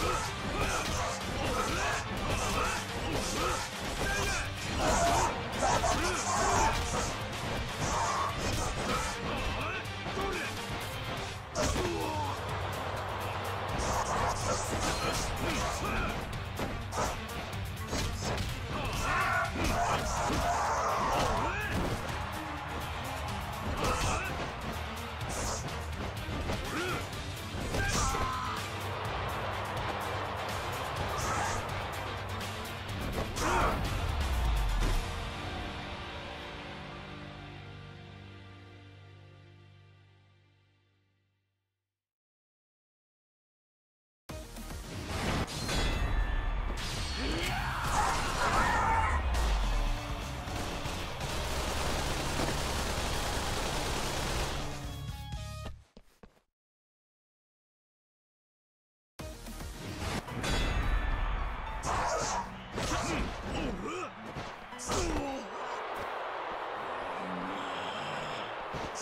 Yes.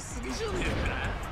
すぎじゃねえか